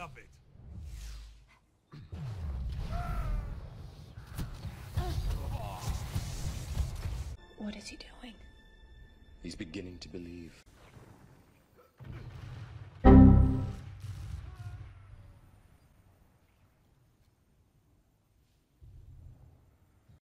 love it. What is he doing? He's beginning to believe.